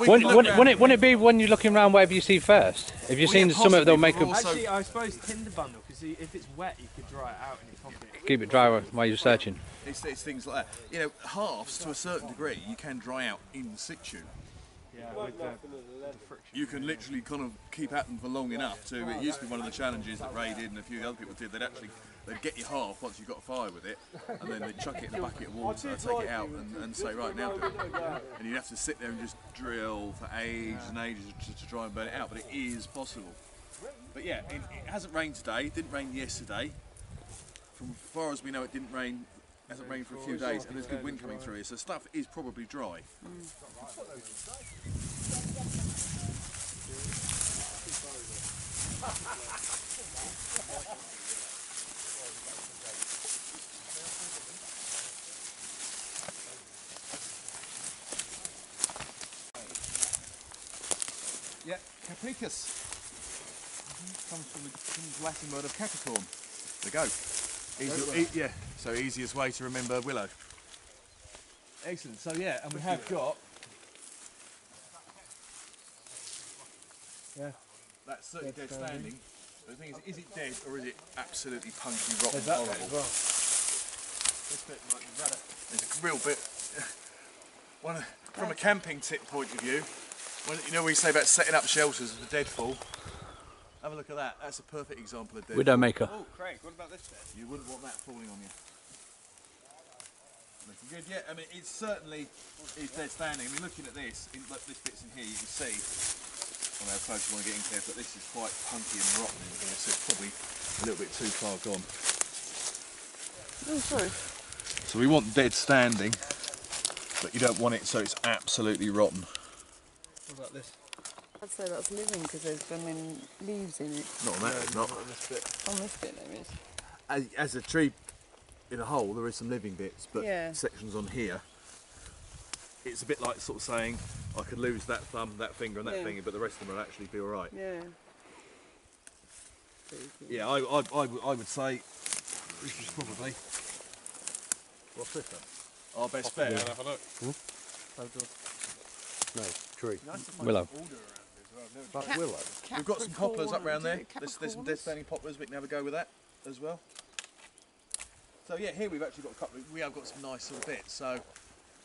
Wouldn't, wouldn't, wouldn't, it, wouldn't it be when you're looking around whatever you see first? If you've Well, yeah, seen something that'll possibly, make but a, also- Actually, I suppose Tinder bundle because if it's wet, you could dry it out in your pocket. keep it dry while you're searching. It's, it's things like that. You know, hearths to a certain degree you can dry out in situ. Yeah, with the, the friction. You can literally kind of keep at them for long enough to. It used to be one of the challenges that Ray did and a few other people did. They'd actually they'd get you hearth once you've got a fire with it, and then they'd chuck it in a bucket of water, take it out, and, and say right now do it. And you'd have to sit there and just drill for ages and ages to, to try and burn it out. But it is possible. But yeah, it, it hasn't rained today. It didn't rain yesterday. From as far as we know, it didn't rain. Hasn't rained for a few days, and there's good wind coming through here, so stuff is probably dry. Mm. Yeah, Capricus. Mm-hmm. Comes from the, from the Latin word of Capricorn. The goat. Easy, e- yeah, so easiest way to remember willow. Excellent. So yeah, and we have got. Yeah. That's certainly dead standing. But the thing is, is it dead or is it absolutely punky, rotten, horrible? This bit might be better. There's a real bit. One from a camping tip point of view, when you know what we say about setting up shelters for deadfall. Have a look at that. That's a perfect example of deadfall. Widowmaker. Oh, Craig, what about this bit? You wouldn't want that falling on you. Looking good, yeah. I mean, it's certainly is dead standing. I mean, looking at this, in, like this bit's in here, you can see. I don't know how close you want to get in here, but this is quite punky and rotten in here, so it's probably a little bit too far gone. Oh, sorry. So we want dead standing, but you don't want it so it's absolutely rotten. What about this? I'd say that's living because there's blooming leaves in it. Not on that, it's not. On this bit. On this bit there is. As, as a tree in a whole, there is some living bits, but Yeah. sections on here, it's a bit like sort of saying, I could lose that thumb, that finger, and that Yeah. finger, but the rest of them will actually be all right. Yeah. Yeah, I, I, I, would- I would say this is probably What's this then? our best bet. have a look. Hmm? No, tree. Willow. That's willow. We've got some poplars up round there. There's, there's some dead standing poplars. We can have a go with that as well. So yeah, here we've actually got a couple. Of, we have got some nice little bits. So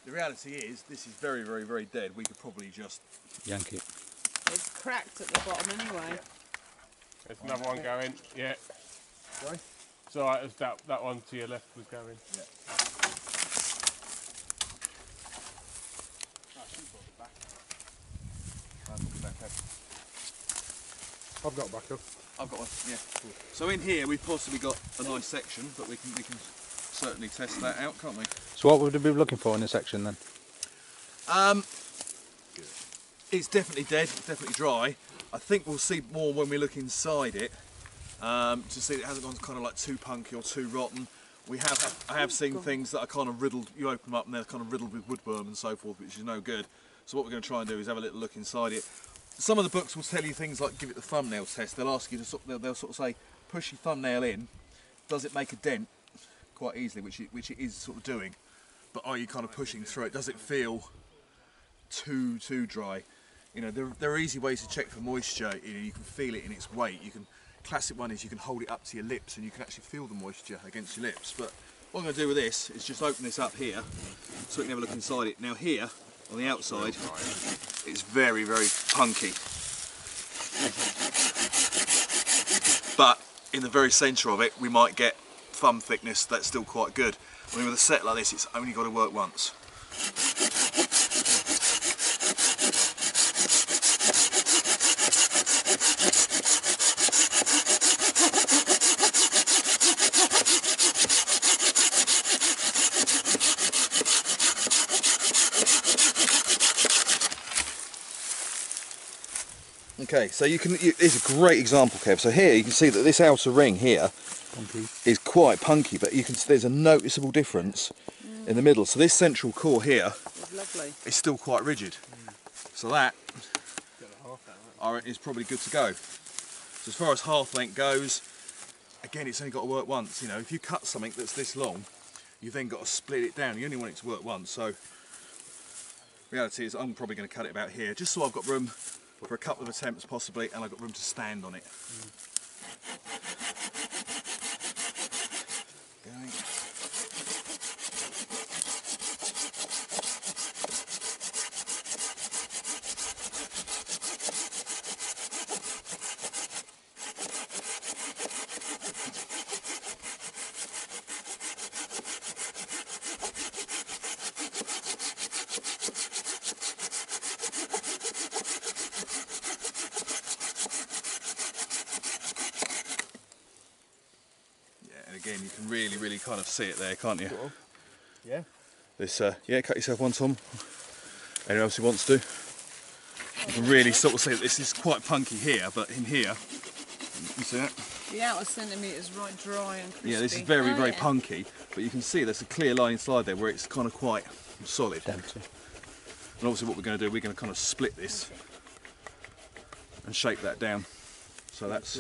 the reality is, this is very, very, very dead. We could probably just yank it. It's cracked at the bottom anyway. There's another one going. Yeah. Sorry? It's alright, there's that, that one to your left was going. I've got a backup. I've got one. Yeah. So in here we've possibly got a nice section, but we can we can certainly test that out, can't we? So what would we be looking for in this section then? Um, it's definitely dead, definitely dry. I think we'll see more when we look inside it um, to see it hasn't gone kind of like too punky or too rotten. We have I have seen things that are kind of riddled. You open them up and they're kind of riddled with woodworm and so forth, which is no good. So what we're going to try and do is have a little look inside it. Some of the books will tell you things like give it the thumbnail test. They'll ask you to sort, they'll, they'll sort of say push your thumbnail in. Does it make a dent? Quite easily, which it, which it is sort of doing. But are you kind of pushing through it? Does it feel too too dry. You know, there, there are easy ways to check for moisture. You know, you can feel it in its weight. You can classic one is you can hold it up to your lips and you can actually feel the moisture against your lips. But what I'm going to do with this is just open this up here so we can have a look inside it. Now here on the outside, it's very very punky. But in the very centre of it, we might get thumb thickness that's still quite good. I mean, with a set like this, it's only got to work once. Okay, so you can. You, it's a great example, Kev. So here you can see that this outer ring here is quite punky, but you can. See there's a noticeable difference in the middle. So this central core here It's lovely. is still quite rigid. So that are, is probably good to go. So as far as hearth length goes, again, it's only got to work once. You know, if you cut something that's this long, you've then got to split it down. You only want it to work once, so reality is I'm probably going to cut it about here, just so I've got room for a couple of attempts possibly, and I've got room to stand on it. Going. Yeah, and again, you can really, really kind of see it there, can't you? Yeah. This, uh, yeah, cut yourself one, Tom. Anyone else who wants to. You can really sort of see that this is quite punky here, but in here, you see that? The outer centimetre's right dry and crispy. Yeah, this is very, Oh, very yeah. punky, but you can see there's a clear line inside there where it's kind of quite solid. And obviously what we're going to do, we're going to kind of split this and shape that down. So that's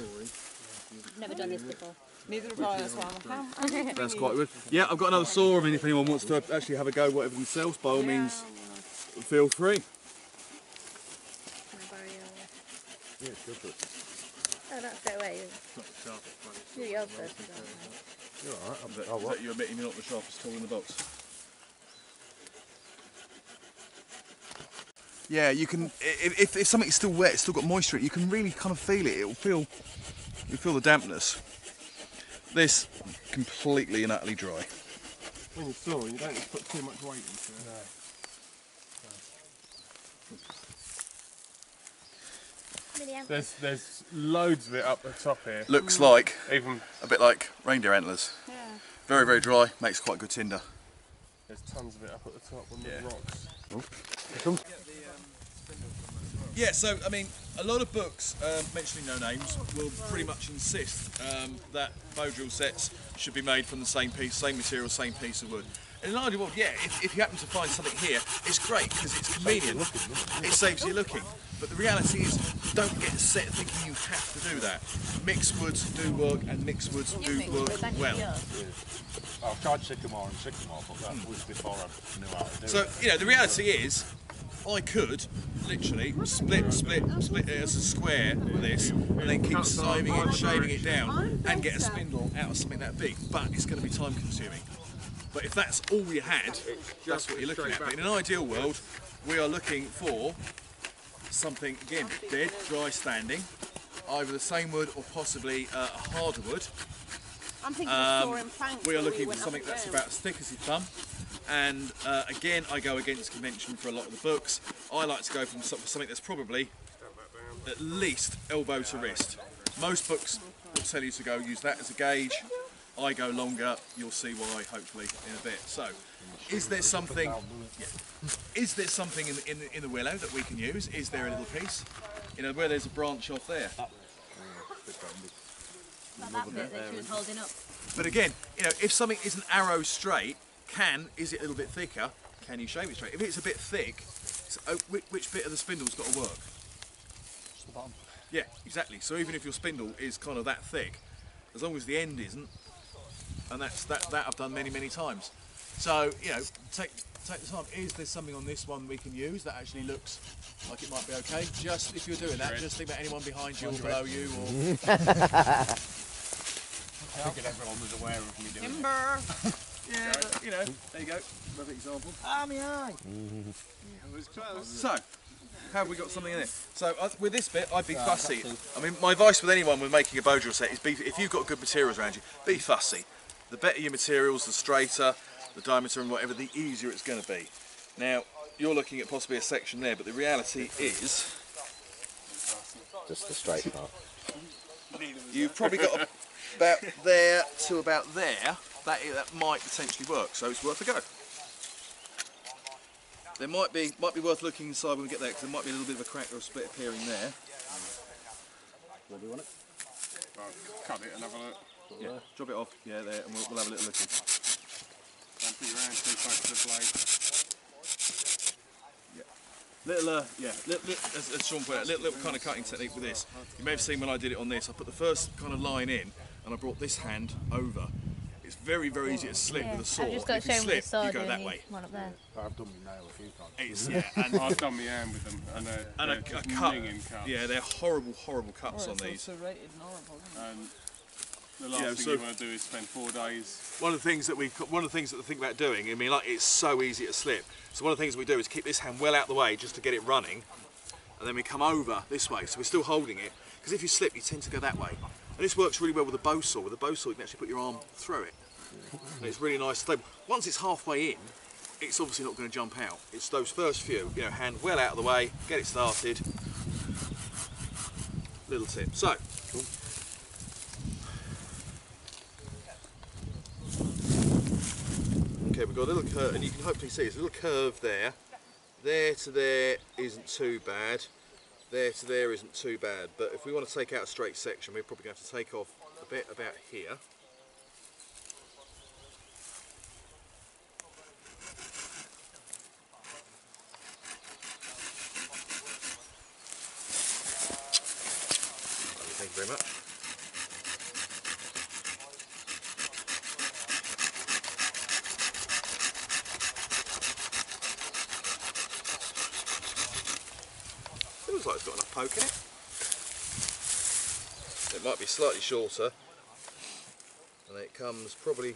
Never done this before. Neither have I, that's why I'm come. that's quite good. Yeah, I've got another saw. I mean, if anyone wants to actually have a go, whatever themselves, by all means, feel free. Can I borrow your... Yeah, sure. But Oh, that's that way. Do yours first. as well. you're all right. Is that, I'll, is I'll that you admitting you're not the sharpest tool in the box? Yeah, you can. If, if, if something's still wet, it's still got moisture, in it, you can really kind of feel it. It'll feel, you feel the dampness. This completely and utterly dry. when you're sawing, you don't need to put too much weight into it. No. Million. There's there's loads of it up the top here. Looks like Even a bit like reindeer antlers. Yeah. Very, very dry. Makes quite good tinder. there's tons of it up at the top on Yeah. Oh. the rocks. Yeah, so I mean, a lot of books um, mentioning no names will pretty much insist um, that bow drill sets should be made from the same piece, same material, same piece of wood. In an ideal world, yeah, if, if you happen to find something here, it's great because it's convenient. It saves you looking. But the reality is, don't get set thinking you have to do that. Mixed woods do work, and mixed woods do work well. I've tried sycamore and sycamore, but that was before I knew how to do So, it. you know, the reality is, I could literally split, split, split it as a square this, and then keep shaving it, shaving it down, and get a spindle out of something that big. But it's going to be time consuming. But if that's all you had, that's what you're looking at. But in an ideal world, we are looking for something, again, dead, dry standing, either the same wood or possibly uh, a harder wood. I'm thinking Um, we are looking for something that's about as thick as your thumb. And uh, again, I go against convention for a lot of the books. I like to go from some- something that's probably at least elbow to wrist. Most books will tell you to go use that as a gauge. I go longer. You'll see why, hopefully, in a bit. So, is there something? Yeah. Is there something in the, in the, in the willow that we can use? Is there a little piece? You know, where there's a branch off there. Like that bit that she was holding up. But again, you know, if something is an arrow straight, can is it a little bit thicker? Can you shave it straight? If it's a bit thick, so, uh, which, which bit of the spindle's got to work? the bottom. Yeah, exactly. So even if your spindle is kind of that thick, as long as the end isn't, and that's that that I've done many many times. So you know, take take the time. Is there something on this one we can use that actually looks like it might be okay? Just if you're doing that, just think about anyone behind you or below you or I figured everyone was aware of me doing it. Timber. yeah, but, you know. There you go. Another example. Ah, my eye! So, have we got something in there? So uh, with this bit, I'd be fussy. I mean, my advice with anyone with making a bow drill set is be, if you've got good materials around you, be fussy. The better your materials, the straighter, the diameter and whatever, the easier it's going to be. Now, you're looking at possibly a section there, but the reality is Just the straight part. you've probably got about there to about there. That, that might potentially work, so it's worth a go. There might be might be worth looking inside when we get there, because there might be a little bit of a crack or a split appearing there. Right, cut it and have a look. Yeah, drop it off. Yeah, there, and we'll, we'll have a little look. in. Don't put your hand too close to the blade. Little, uh, yeah, little, little, as, as Sean pointed out, little, little kind of cutting technique with this. You may have seen when I did it on this, I put the first kind of line in, and I brought this hand over. It's very, very easy to slip Yeah. with a saw. I've just got if to show you slip, the saw you go that way. one up there. I've done my nail a few times. It's, yeah, and, I've done my hand with them, and they're, and a, they're a just cut. cuts. Yeah, they're horrible, horrible cuts Oh, on these. serrated and horrible, isn't it? And the last thing so- you want to do is spend four days. One of the things that we, one of the things that we think about doing, I mean, like it's so easy to slip. So one of the things we do is keep this hand well out the way just to get it running, and then we come over this way, so we're still holding it. Because if you slip, you tend to go that way. And this works really well with a bow saw. With a bow saw, you can actually put your arm through it, and it's really nice stable. Once it's halfway in, it's obviously not going to jump out. It's those first few, you know, hand well out of the way, get it started. Little tip. So. Okay, we've got a little curve, and you can hopefully see there's a little curve there. There to there isn't too bad. There to there isn't too bad. But if we want to take out a straight section, we're probably going to have to take off a bit about here. Thank you very much. Feels like it's got enough poke in it. It might be slightly shorter. And it comes probably...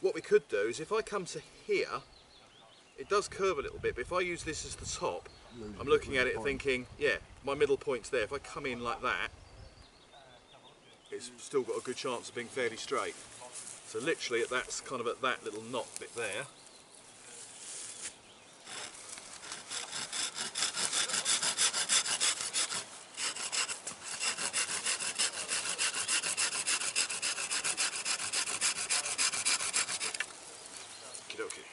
What we could do is if I come to here, it does curve a little bit, but if I use this as the top, I'm looking at it thinking, yeah, my middle point's there. If I come in like that, it's still got a good chance of being fairly straight. So literally, that's kind of at that little knot bit there. Okey-dokey.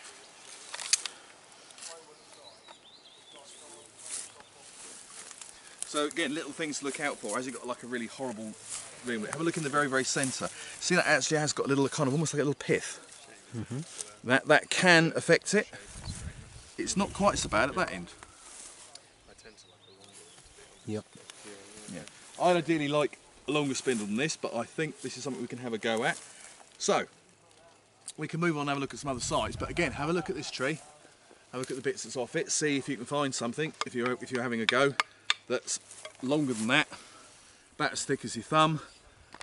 So again, little things to look out for as you've got like a really horrible ring. Have a look in the very, very centre. See that actually has got a little kind of almost like a little pith. Mm-hmm. That that can affect it. It's not quite so bad at that end. Yep. Yeah. I ideally like a longer spindle than this, but I think this is something we can have a go at. So, we can move on and have a look at some other sites, but again, have a look at this tree. Have a look at the bits that's off it, see if you can find something, if you're, if you're having a go, that's longer than that, about as thick as your thumb,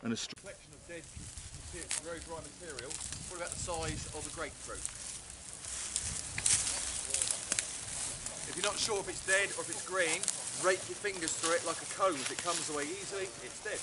and a collection of dead, very dry material. What about the size of a grapefruit? If you're not sure if it's dead or if it's green, rake your fingers through it like a comb. If it comes away easily, it's dead.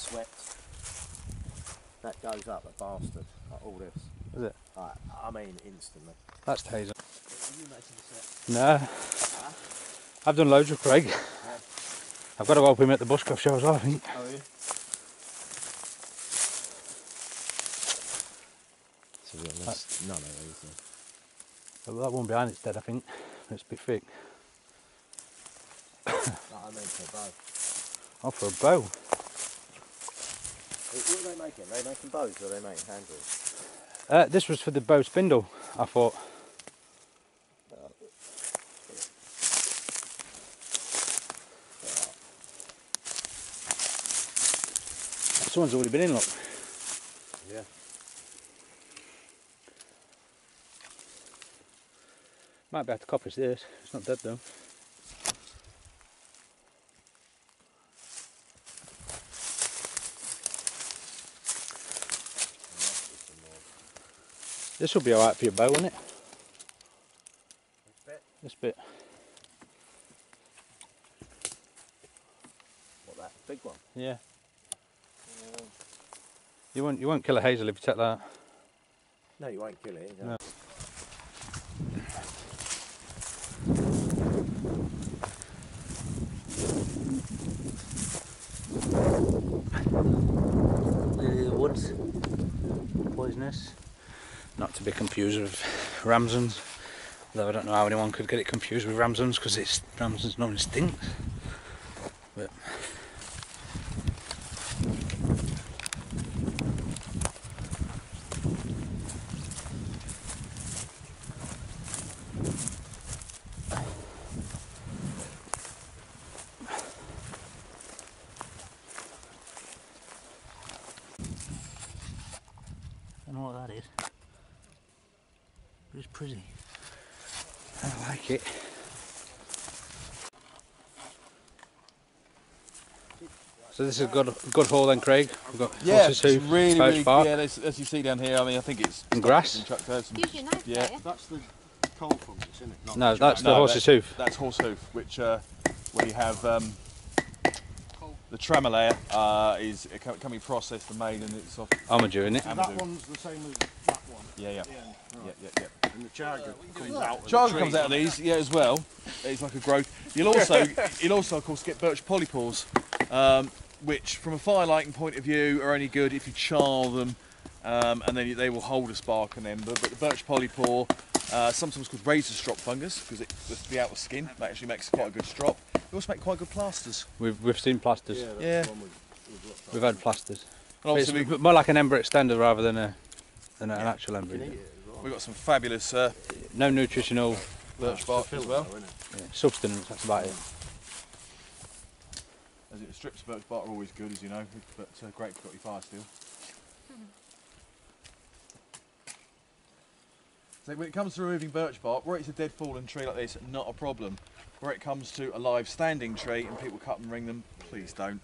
Is all windswept. That goes up, a bastard. Like all this. is it? Like, I mean, instantly. That's taser. You making this No. I've done loads with Craig. I've got to help him at the Bushcraft show as well, I think. Oh yeah. To be honest, none of these. But that one behind it's dead, I think. It's a bit thick. Are, I mean, for both. Oh, for a bow. What, are they making? Are they making bows or are they making handles? Uh, this was for the bow spindle, I thought. Someone's already been in, look. Yeah. Might be able to coppice this. It's not dead though. This will be alright for your bow, won't it? bit? This bit. What that big one? Yeah. You won't you won't kill a hazel if you take that. No, you won't kill it. No. Lily Woods, poisonous. To be confused with Ramsons. Though I don't know how anyone could get it confused with Ramsons because it's Ramsons normally stinks. But I don't know what that is. But it's pretty. I like it. So this is a good good hole then, Craig. We've got Yeah, it's hoof, really, really, bark, yeah, as, as you see down here, I mean, I think it's and grass. been chucked out Use your knife Yeah. there. That's the coal fungus, isn't it? Not No, the that's the No, horse's hoof. That's horse hoof, which uh, we have um, the tremolea uh, is uh, co- coming processed and made, and it's off. Amadou in it. That one's the same as that one. Yeah, yeah, Yeah. yeah, yeah, yeah. And the chaga comes out. of the Chaga comes out of these, yeah, as well. It's like a growth. You'll also, you'll also, of course, get birch polypores, um, which, from a fire lighting point of view, are only good if you char them, um, and then they will hold a spark and ember. But the birch polypore, uh, sometimes called razor strop fungus, because it the, the outer skin that actually makes quite a good strop. They also make quite good plasters. We've we've seen plasters. Yeah, that's Yeah. the one we, we've. We've had plasters. And But It's we, more like an ember extender rather than a than an actual ember. You can isn't eat it? it as well. we've got some fabulous uh, No nutritional birch bark as well. Though, yeah, substance. That's about it. As it, strips of birch bark are always good, as you know, but uh, great if you've got your fire steel. So when it comes to removing birch bark, where it's a dead fallen tree like this, not a problem. Where it comes to a live standing tree and people cut and ring them, please don't.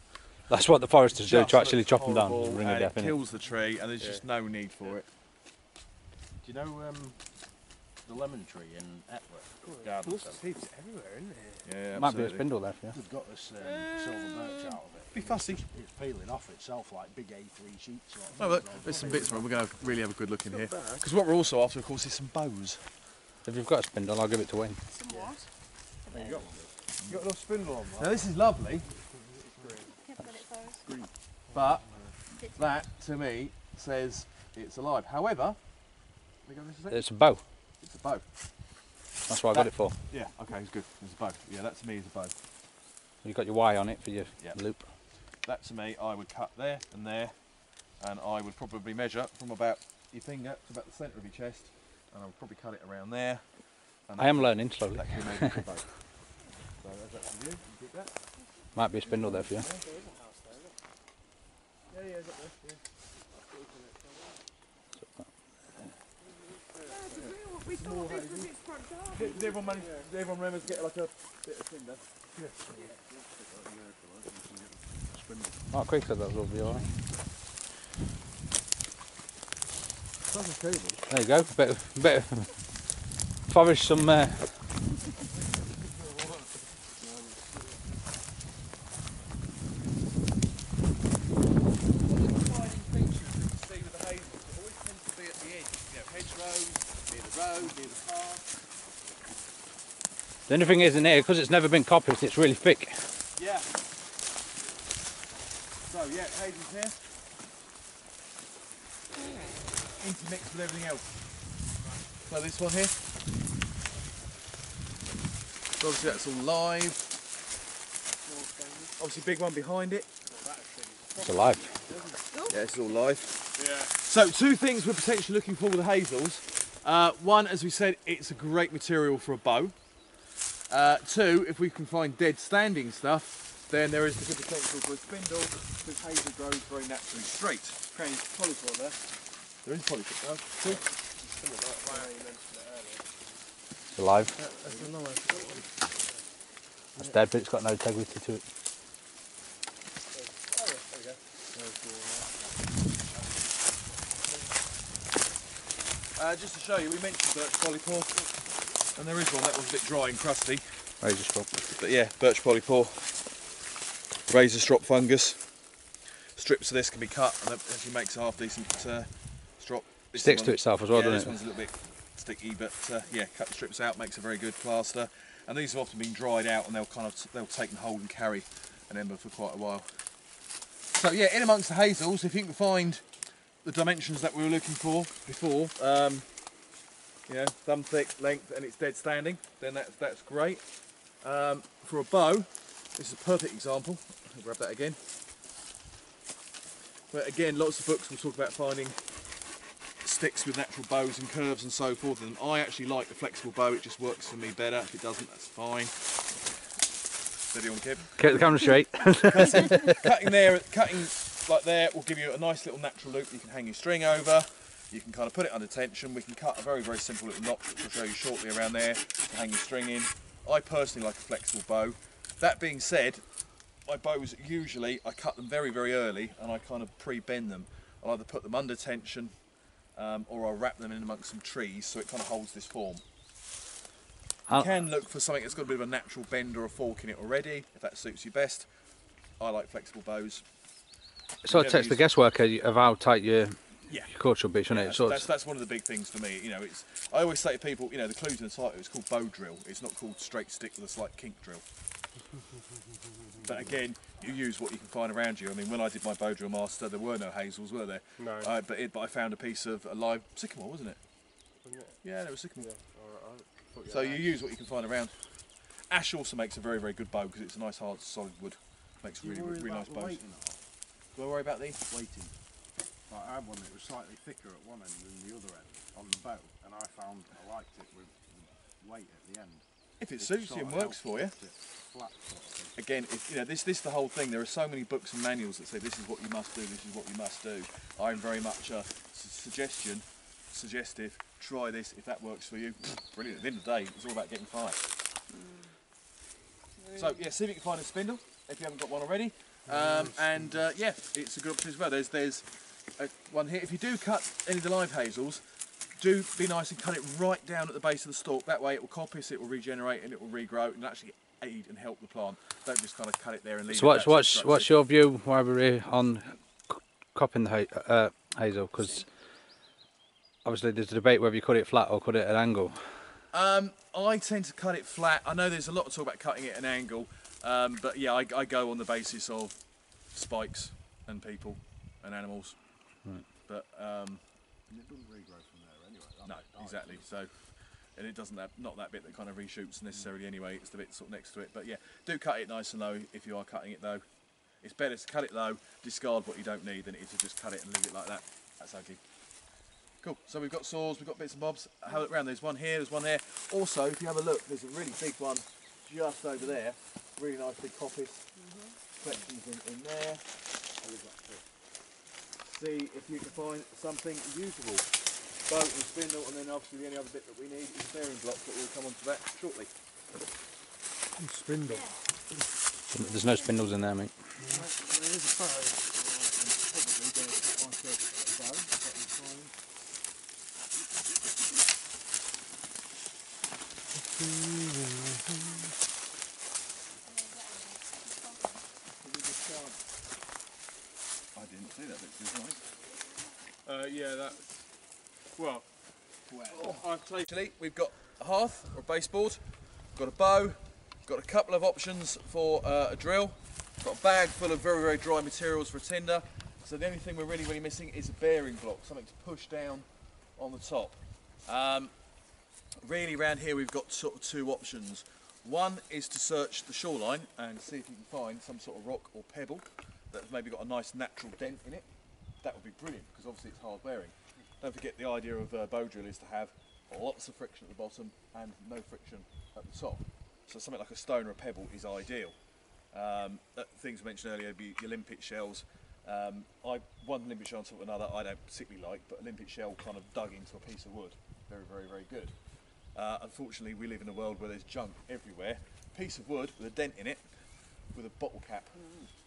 That's what the foresters do to actually chop them down, horrible and ring a and death it in it. kills the tree, and there's just no need for it. Do you know um, the lemon tree in Etworth? Garden Lots Centre? of everywhere, isn't there? Yeah, Might be a spindle there yeah. you. They've got this um, silver birch out of it. Be fussy. It's peeling off itself like big A3 sheets. Sort of Oh, look, there's some bits where we're going to really have a good look in here. Because what we're also after, of course, is some bows. If you've got a spindle, I'll give it to Wayne. Some what? You got a little spindle on Now this is lovely, Can't put it for us. but that to me says it's alive. However, we go this is it? It's a bow. A bow. That's what I got it for. Yeah, okay, it's good. It's a bow. Yeah, that to me is a bow. You've got your Y on it for your Yep. loop. That to me, I would cut there and there, and I would probably measure from about your finger to about the centre of your chest, and I would probably cut it around there. And I am learning slowly. That can be a. So that's that for you. You keep that. Might be a spindle there for you. Did everyone, manage, did everyone remember to get like a bit of tinder? Oh, Craig said that was all be alright. There you go. Bit of, bit of forage some. Uh, see road, near the path. the only thing is in here, because it's never been coppiced, it's really thick. Yeah. So yeah, hazels here. Intermixed with everything else. So this one here. So obviously that's all live. Obviously big one behind it. It's alive. Yeah, it's all live. Yeah. So two things we're potentially looking for with the hazels. Uh, one, as we said, it's a great material for a bow. Uh, two, if we can find dead standing stuff, then there is the good potential for a spindle because hazel grows very naturally straight. Okay, polypore there. There is polypore. Oh, see? It's alive. It's dead, but it's got no integrity to it. Uh, just to show you, we mentioned birch polypore, and there is one that was a bit dry and crusty. Razor strop. But yeah, birch polypore, razor strop fungus. strips of this can be cut and it actually makes a half decent uh, strop. This Sticks one- to itself as well, yeah, doesn't this it? one's a little bit sticky, but uh, yeah, cut the strips out makes a very good plaster. And these have often been dried out, and they'll kind of they'll take and hold and carry an ember for quite a while. So yeah, in amongst the hazels, if you can find the dimensions that we were looking for before, um, you know, thumb thick, length, and it's dead standing, then that's that's great. Um, for a bow, this is a perfect example. I'll grab that again. But again, lots of books will talk about finding sticks with natural bows and curves and so forth. And I actually like the flexible bow. It just works for me better. If it doesn't, that's fine. Steady on, Kev. Keep the camera straight. Cutting, cutting there, cutting like there will give you a nice little natural loop. You can hang your string over. You can kind of put it under tension. We can cut a very, very simple little knot, which I'll show you shortly around there to hang your string in. I personally like a flexible bow. That being said, my bows usually I cut them very, very early and I kind of pre-bend them. I'll either put them under tension um, or I'll wrap them in amongst some trees so it kind of holds this form. You can look for something that's got a bit of a natural bend or a fork in it already, if that suits you best. I like flexible bows. It sort of takes the guesswork of of how tight your, Yeah. your cord should be, shouldn't Yeah, it? that's, So that's, that's one of the big things for me. You know, it's I always say to people, you know, the clues in the title. It's called bow drill. It's not called straight stick with a slight kink drill. But again, you use what you can find around you. I mean, when I did my bow drill master, there were no hazels, were there? No. Uh, but it, but I found a piece of a live sycamore, wasn't it? Wasn't it? Yeah, there was sycamore. Alright, I So had you use what you can find around. Ash also makes a very very good bow because it's a nice hard solid wood. Makes You really really nice about the bows. Weight in? Do I worry about the? Weighting. Like I had one that was slightly thicker at one end than the other end on the bow, and I found I liked it with the weight at the end. If it It suits you and works for you. keep Flat sort of again, if, you know, this this is the whole thing. There are so many books and manuals that say this is what you must do, this is what you must do. I'm very much uh, a su- suggestion, suggestive. Try this if that works for you. Brilliant. At the end of the day, it's all about getting fired. Mm. So yeah, see if you can find a spindle if you haven't got one already. Um, and uh, yeah, it's a good option as well. There's there's uh, one here. If you do cut any of the live hazels, do be nice and cut it right down at the base of the stalk. That way it will coppice, it will regenerate, and it will regrow and actually aid and help the plant. Don't just kind of cut it there and leave so it. what's what's what's your view while we're here on c- copping the ha- uh, hazel? Because obviously there's a debate whether you cut it flat or cut it at an angle. Um, I tend to cut it flat. I know there's a lot of talk about cutting it at an angle, um, but yeah, I, I go on the basis of spikes and people and animals. But um, And it doesn't regrow from there anyway. that no, might die. exactly. So, and it doesn't that not that bit that kind of reshoots necessarily anyway. It's the bit sort of next to it. But yeah, do cut it nice and low if you are cutting it though. It's better to cut it low, discard what you don't need, than it is to just cut it and leave it like that. That's ugly. Cool. So we've got saws, we've got bits and bobs. Have a look around. There's one here. There's one there. Also, if you have a look, there's a really big one just over there. Really nice big coppice. Collections in, in there. See if you can find something usable. Boat and spindle, and then obviously the only other bit that we need is bearing blocks, but we'll come on to that shortly. Spindle. There's no spindles in there, mate. There is a bow. I didn't see that bit too nice. Uh, yeah, that's. Well, I've taken. We've got a hearth or a baseboard, got a bow, got a couple of options for uh, a drill, got a bag full of very, very dry materials for a tinder. So the only thing we're really, really missing is a bearing block, something to push down on the top. Um, really around here we've got sort of two options. One is to search the shoreline and see if you can find some sort of rock or pebble that's maybe got a nice natural dent in it. That would be brilliant because obviously it's hard wearing. Don't forget the idea of uh, bow drill is to have lots of friction at the bottom and no friction at the top. So something like a stone or a pebble is ideal. Um, uh, things mentioned earlier would be your limpet shells. Um, I one limpet shell on top of another I don't particularly like, but a limpet shell kind of dug into a piece of wood, very very very good. Uh, unfortunately, we live in a world where there's junk everywhere. Piece of wood with a dent in it, with a bottle cap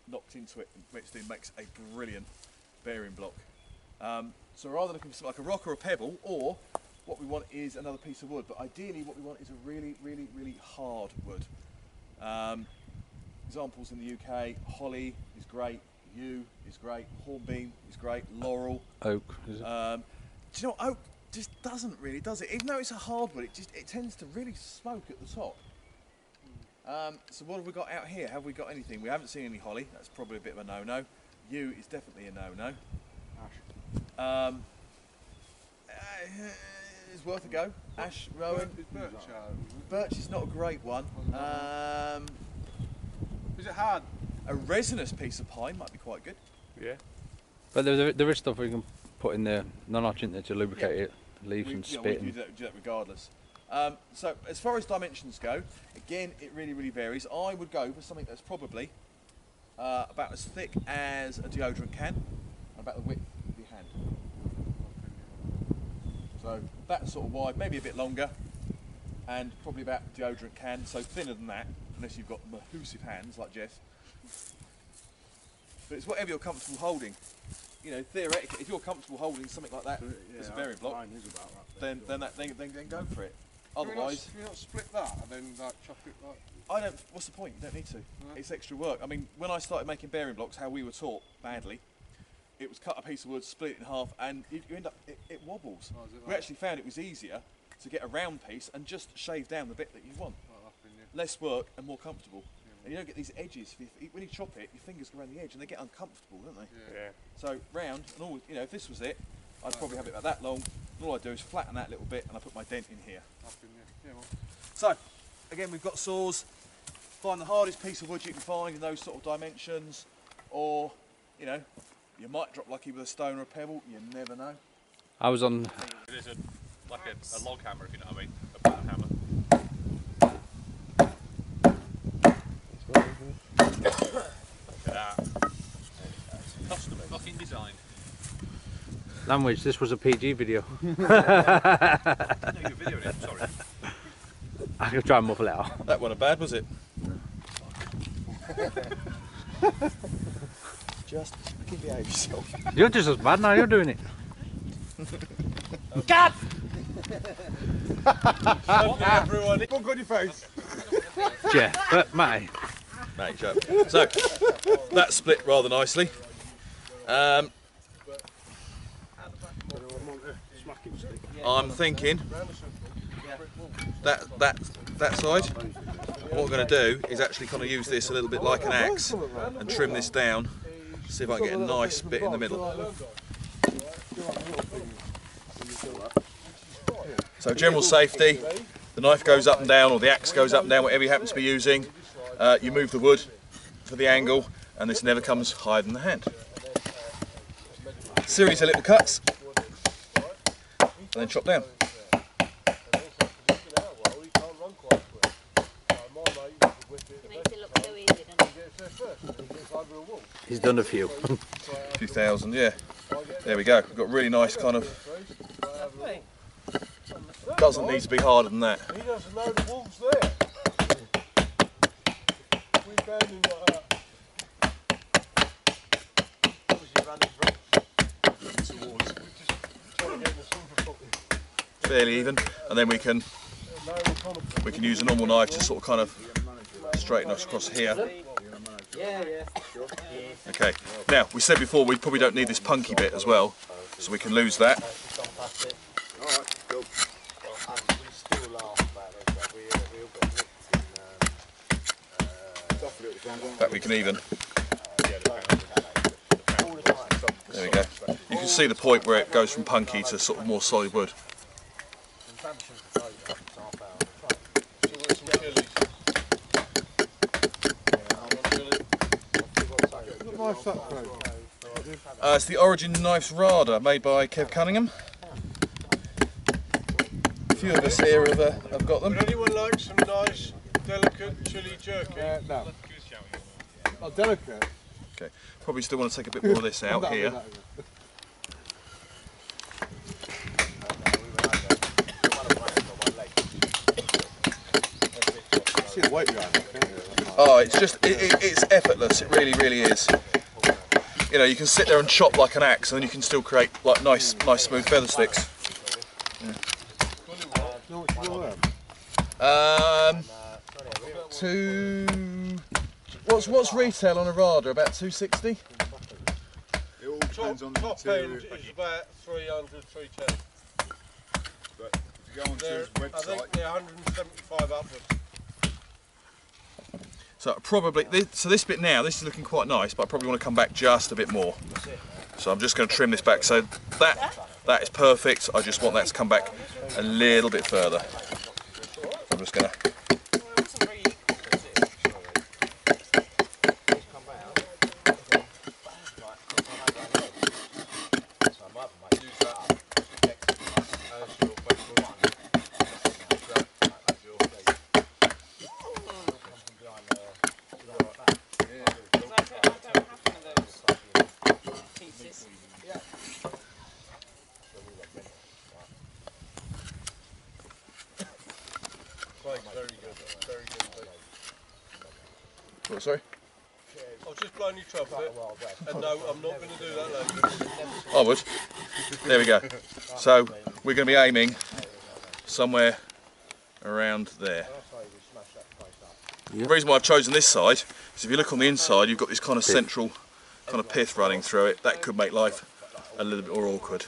knocked into it, which then makes a brilliant bearing block. Um, so rather looking for something like a rock or a pebble, or what we want is another piece of wood. But ideally, what we want is a really, really, really hard wood. Um, examples in the UK: holly is great, yew is great, hornbeam is great, laurel. Oak. Is it? Um, do you know what? oak just doesn't really, does it? Even though it's a hardwood, it just it tends to really smoke at the top. Um, so what have we got out here? Have we got anything? We haven't seen any holly. That's probably a bit of a no-no. Yew is definitely a no-no. Um, uh, it's worth a go. Ash, rowan. Birch is not a great one. Um, Is it hard? a resinous piece of pine might be quite good. Yeah. But there, there, there is stuff we can put in there, non-notch in there to lubricate Yeah. it, leaves we, and you know, spit. we do and- that, do that regardless. Um, so as far as dimensions go, again, it really, really varies. I would go for something that's probably uh, about as thick as a deodorant can, and about the width of your hand. So that sort of wide, maybe a bit longer, and probably about deodorant can. So thinner than that, unless you've got mahoosive hands like Jeff. But it's whatever you're comfortable holding. You know, theoretically, if you're comfortable holding something like that, it's a bearing block Mine is about that. then then that then, then, then go for it. Can we not- Otherwise, can we not split that and then like chop it like? I don't. What's the point? You don't need to. It's extra work. I mean, when I started making bearing blocks, how we were taught badly, it was cut a piece of wood, split it in half, and you, you end up it, it wobbles. Oh, is it we actually found it was easier to get a round piece and just shave down the bit that you want. like that thing. Less work and more comfortable. And you don't get these edges. If you- When you chop it, your fingers go around the edge and they get uncomfortable, don't they? Yeah. So round and all. You know, if this was it, I'd probably have it about that long. And all I do is flatten that little bit and I put my dent in here. That thing, yeah. Yeah, well, So, again, we've got saws. Find the hardest piece of wood you can find in those sort of dimensions, or you know, you might drop lucky with a stone or a pebble. You never know. I was on It is a, like a, a log hammer, if you know what I mean. A bat hammer. Look at that. Custom fucking design. language. This was a PG video. No, you're videoing it, sorry. I can try and muffle it out. That wasn't bad, was it? Just fucking behave yourself. You're just as bad now. You're doing it. God! Everyone, Look on your face. Jeff, but mate. Mate, joke. So that split rather nicely. Um, I'm thinking that that that side. What we're going to do is actually kind of use this a little bit like an axe and trim this down. See if I can get a nice bit in the middle. So general safety, the knife goes up and down or the axe goes up and down, whatever you happen to be using. Uh, you move the wood for the angle and this never comes higher than the hand. Series of little cuts and then chop down. Makes it look so easy, doesn't it? He's done a few. A few thousand, yeah. There we go. We've got really nice kind of. Doesn't need to be harder than that. He doesn't know the wolves there. We found him like that. fairly even, and then we can we can use a normal knife to sort of kind of straighten us across here. Okay. Now we said before we probably don't need this punky bit as well, so we can lose that. That we can even. There we go. You can see the point where it goes from punky to sort of more solid wood. It's the Origin Knives Rada, made by Kev Cunningham. A few of us here have, uh, have got them. Anyone like some nice, delicate chili jerky? Uh, no. Not delicate. Okay, probably still want to take a bit more of this out here. See the weight behind it, can't? Oh, it's just, it, it, it's effortless, it really, really is. You know, you can sit there and chop like an axe and then you can still create like nice, nice smooth feather sticks. know what you want? Um, two. What's what's retail on a Rada? About two sixty. depends top, on the top material. end is about 300, 310. But if you go onto They're, his I think they're 175 upwards. So probably, this, so this bit now, this is looking quite nice, but I probably want to come back just a bit more. So I'm just going to trim this back. So that that is perfect. I just want that to come back a little bit further. I'm just going to. Craig, very good, very good. What, sorry? I've just blown your trumpet, and no, I'm not going to do that later. I would. There we go. So we're going to be aiming somewhere around there. The reason why I've chosen this side is if you look on the inside, you've got this kind of central kind of pith running through it. That could make life a little bit more awkward.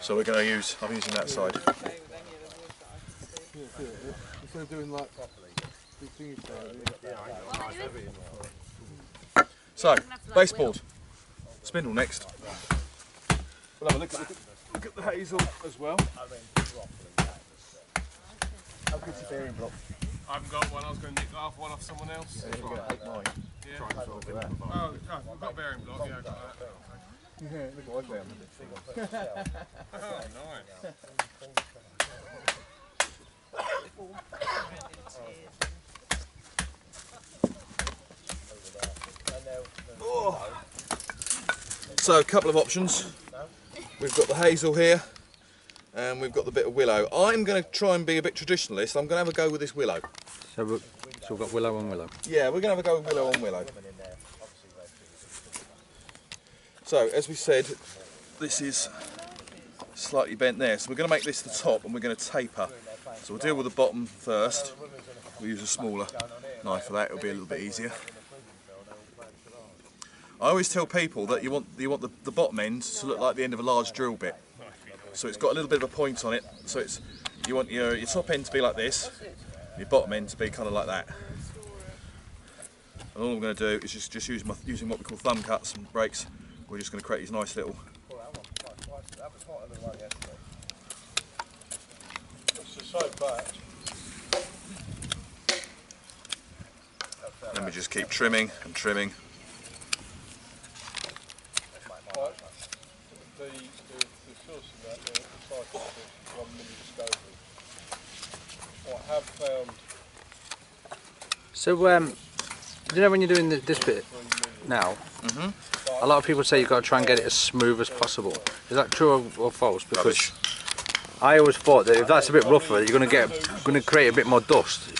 So we're going to use, I'm using that side. instead of doing like So, baseboard. Spindle next. We'll have a look at, look at, look at the hazel as well. How good's the bearing block? I haven't got one, I was going to nick half one off someone else. There you go, take mine. Yeah. Oh, oh, I've got a bearing block, yeah, I got that. Yeah, look what I found. Oh, nice. So a couple of options. We've got the hazel here and we've got the bit of willow. I'm going to try and be a bit traditionalist. I'm going to have a go with this willow. So, we- so we've got willow and willow. Yeah, we're going to have a go with willow on willow. So as we said, this is slightly bent there. So we're going to make this the top and we're going to taper. So we'll deal with the bottom first. We'll use a smaller knife for that. It'll be a little bit easier. I always tell people that you want you want the, the bottom end to look like the end of a large drill bit. So it's got a little bit of a point on it. So it's you want your, your top end to be like this, your bottom end to be kind of like that. And all I'm going to do is just just use my, using what we call thumb cuts and breaks. We're just going to create these nice little. Let me just keep trimming and trimming. Right. The, the, the source of that, the, the cycle is one million Scoville. I have found So, um, you know when you're doing the, this bit now, a lot of people say you've got to try and get it as smooth as possible. Is that true or, or false? Because Rubbish. I always thought that if that's a bit rougher, you're going to get, going to create a bit more dust.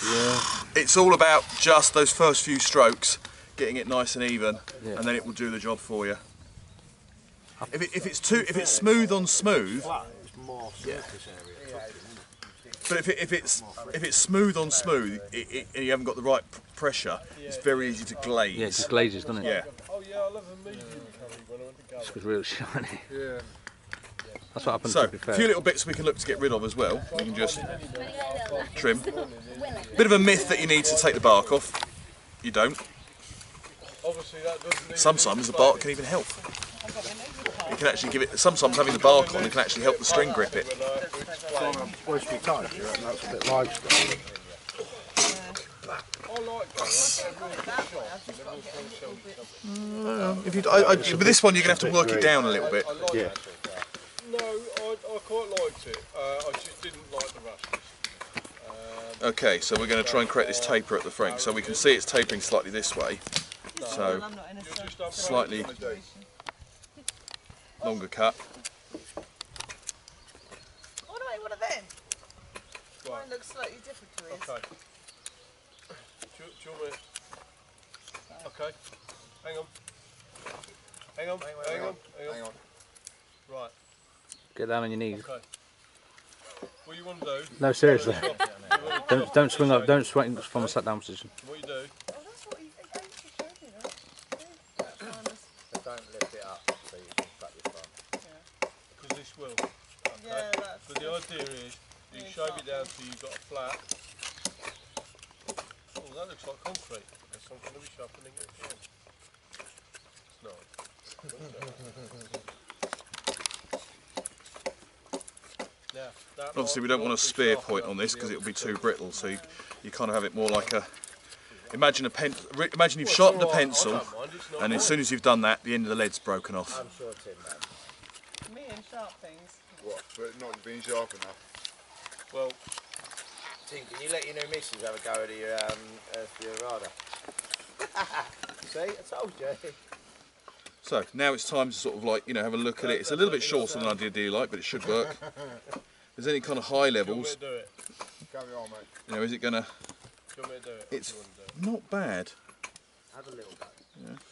It's all about just those first few strokes, getting it nice and even, Yeah. and then it will do the job for you. If, it, if it's too, if it's smooth on smooth, more surface area. But if, it, if it's if it's smooth on smooth, it, it, and you haven't got the right pressure, it's very easy to glaze. Yeah, it just glazes, doesn't it? Yeah. Oh yeah, I love a medium curry when I went to It's Gully. real shiny. Yeah. That's what happens. So, a few little bits we can look to get rid of as well. We can just trim. Bit of a myth that you need to take the bark off. You don't. Obviously that doesn't Sometimes the bark can even help. It can actually give it. Sometimes having the bark on it can actually help the string grip it. when I have to explain. Supposed to be tight, you reckon that's a bit large. I. If you, I, I, with this one, you're gonna have to work it down a little bit. Yeah. No, I, I quite liked it. Uh, I just didn't like the rushes. Okay, so we're going to try and create this taper at the front. So we can see it's tapering slightly this way. So I'm not in a You're sun. just up Slightly. Longer cut. Oh no, one of them. Right. Mine looks slightly different to his. Okay. Do, you- do you want me? Okay. Hang on. Hang on. Hang on. Hang on. Right. Get down on your knees. Okay. What you want to do? No, seriously. Don't don't swing up. Don't swing from a sat down position. What you do? swill. Okay. Yeah, that's But the idea is you really shave it down till you've got a flat. Oh, that looks like concrete. There's some going to be sharpening it again. It's not. Obviously we don't want a spear point on this because it'll be too brittle so you, you kind of have it more like a imagine a pen imagine you've sharpened a pencil and as soon as you've done that the end of the lead's broken off. I'm sure Tim knows. Me and sharp things. What? But not being sharp enough. Well, Tim, can you let your new missus have a go at your, um, at your rider? See, I told you. So now it's time to sort of like you know have a look at it. It's a little bit shorter than I did do like, but it should work. If there's any kind of high do you levels, do it? Carry on, mate. you know, is it gonna? Do you want me to do it? It's Do you want to do it? not bad. Have a little go.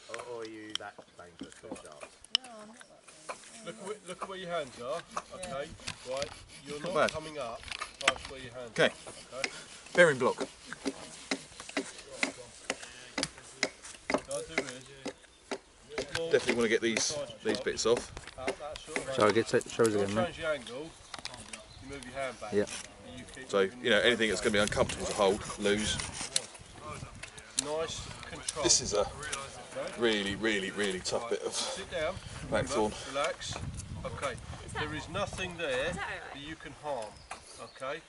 Or, or are you that dangerous with sharp? Look at, where, look at where your hands are. Okay, right. You're Not not, coming up past where your hands Okay. are. Okay. Bearing block. What I do is, pull Definitely want to get these these bits off. out that sort of Shall I get it? Show us angle. again, mate. Change the angle. You move your hand back. Yeah. and you keep So you know anything that's going to be uncomfortable to hold, lose. Nice control. This is a really, really, really tough bit of Sit down. blackthorn. Remember, Relax. Okay. There is nothing there that alright? that you can harm. Okay.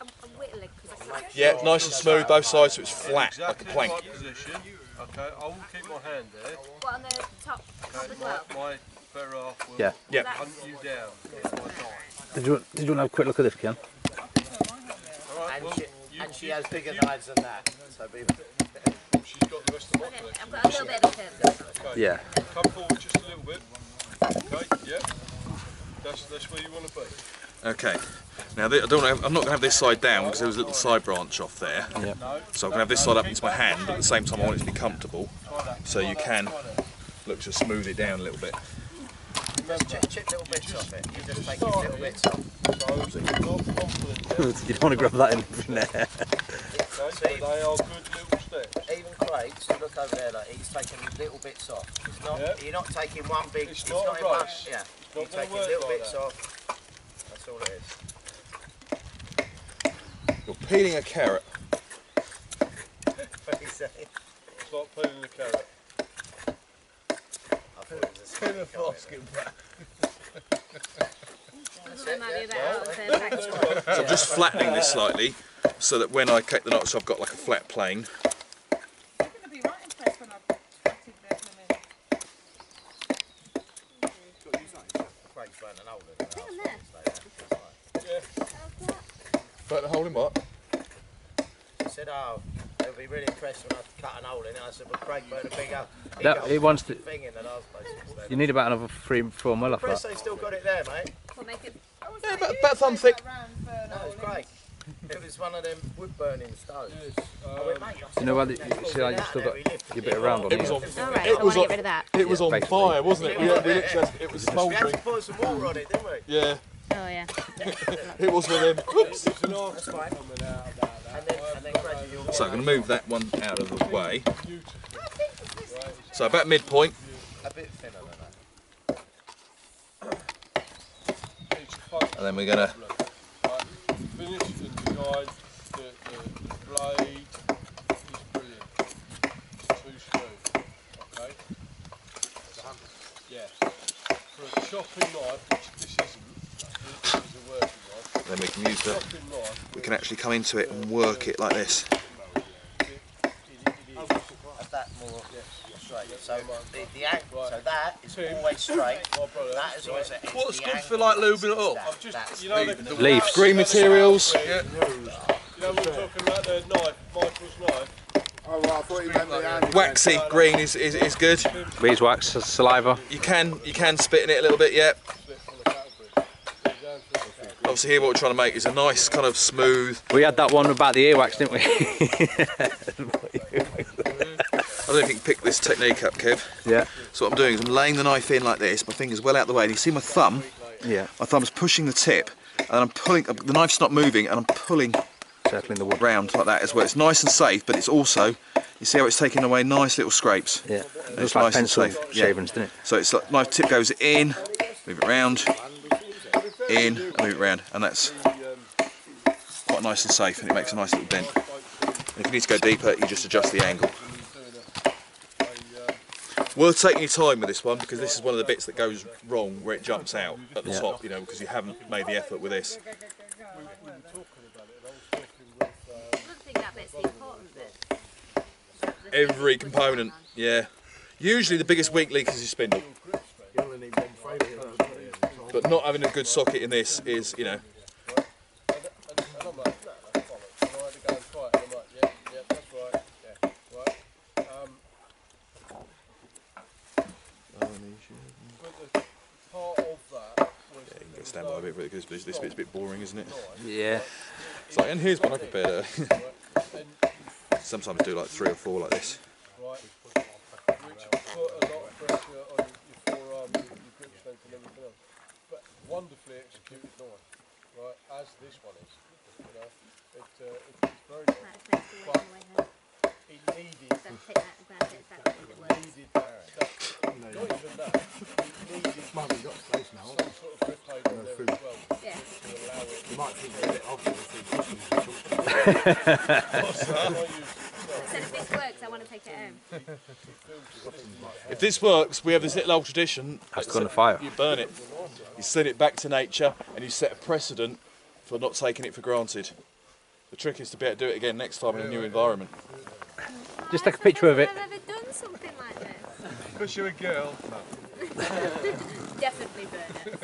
I'm, I'm whittling because I. Yeah, nice and smooth both sides, so it's In flat like a plank. right position. Okay. I will keep my hand there. What on the top, top Okay. My, well? my better half will Yeah. Yeah. hunt you down. It's my dime. Did you, did you want to have a quick look at this, Ken? All right. And, Well, she, you, and she you- has bigger knives than that. So be She's got the rest of my Okay, collection. I've got a little bit of it. Okay. Yeah. Come forward just a little bit. Okay. Yeah. That's that's where you want to be. Okay. Now I don't. Have, I'm not going to have this side down because there was a little side branch off there. Yeah. So I'm going to have this side up into my hand, but at the same time I want it to be comfortable. So you can look to smooth it down a little bit. Just chip, chip little bits off it. You just take little bits off. So you're not confident. you don't want to grab that in from there. Okay. But they are good little steps. Even Craig, so look over there, like he's taking little bits off. It's not, Yeah. You're not taking one big. It's It's, not not, a in one. Yeah. It's You're taking little like bits that. off. That's all it is. You're peeling a carrot. What he saying? It's like peeling a carrot. I thought it was a Peel a basket back. There might be a bit out of there. Thanks. So I'm just flattening this slightly so that when I cut the knots I've got like a flat plane. You're going to be right impressed when I've acted there for Craig's burnt an hole in it. Hang on there. But the hole in what? He said, oh, they'll be really impressed when I cut an hole in it. I said, well, Craig burnt a big hole. big That, hole it wants to. thing in the last place. You need about another three, four mil off Chris, that. they still got it there, mate. We'll make it. Yeah, about, about thumb thick. No, it's Craig. It was one of them wood burning stoves. Yes. I went, Um, mate, You know what? You see how you still got your bit around on It was here. on. All right, It was on- get rid of that. It was on basically. fire, wasn't it? We, we literally had, it was we had to smouldering. pour some water on it, didn't we? Yeah, Oh yeah. it was one of them. Oops. There's an arc That's fine. coming out about that. And then, and then gradually you'll So I'm going to move that one out of the way. So about midpoint. And then we're going to finish the, the, the blade is brilliant. Too smooth. Okay? Yes. For a chopping knife, which this isn't, this is a working knife. then we can use the we can actually come into it and work it like this. Have that more straight. So the, the angle, so that is always straight. That is always it's What's good for, like, lubing it up? that- I've just, you know, the, the- the Leaves. Green materials. Yeah. You know, we we're talking about the knife, Michael's knife. Oh, right, I thought you meant the. Waxy green is, is, is good. Beeswax, saliva. You can you can spit in it a little bit, yeah. Slip from the category. Down to the category. Obviously here what we're trying to make is a nice kind of smooth. We had that one about the earwax, didn't we? I don't know if you can pick this technique up, Kev. yeah. So what I'm doing is I'm laying the knife in like this, my finger's well out the way, and you see my thumb? Yeah. My thumb's pushing the tip, and I'm pulling, the knife's not moving, and I'm pulling Circling the wood. round like that as well. It's nice and safe, but it's also, you see how it's taking away nice little scrapes? Yeah. It's Looks like nice and pencil safe. Yeah. shavings, didn't it? So it's like knife tip goes in, move it round, in, and move it round, and that's quite nice and safe and it makes a nice little dent. And if you need to go deeper, you just adjust the angle. Worth taking your time with this one because this is one of the bits that goes wrong where it jumps out at the Yeah. top, you know, because you haven't made the effort with this. I don't think that bit's the important bit. Every component, yeah. Usually the biggest weak link is your spindle. You only need one failure. don't you? But not having a good socket in this is, you know, And I'm like, no, that's bollocks. And I had to go and fight, and I'm like, yeah, yeah, that's right, yeah, right. Um, but the part of that was yeah, you can go stand by a bit because this, this bit's a bit boring, isn't it? Yeah. It's like, and here's one I prepared. uh, Sometimes do like three or four like this. right, which put a lot of pressure on your forearm, your, your grip strength and everything else. But wonderfully executed knife, right, as this one is. You know, it, uh, it, it's very nice. That's next to where my head. It needed, So take that, grab it, that bit that works. needed that, that, not even that, it needed Well, we've got space now. some sort of grip aid on there as well Yeah. to allow it. You might think a bit off if you push them. So I use So if this works, I want to take it home. If this works, we have this little old tradition. That's gonna fire. You burn it. You send it back to nature and you set a precedent for not taking it for granted. The trick is to be able to do it again next time in a new environment. Just take a picture of it. I've ever done something like this. Because you're a girl. Definitely burn it.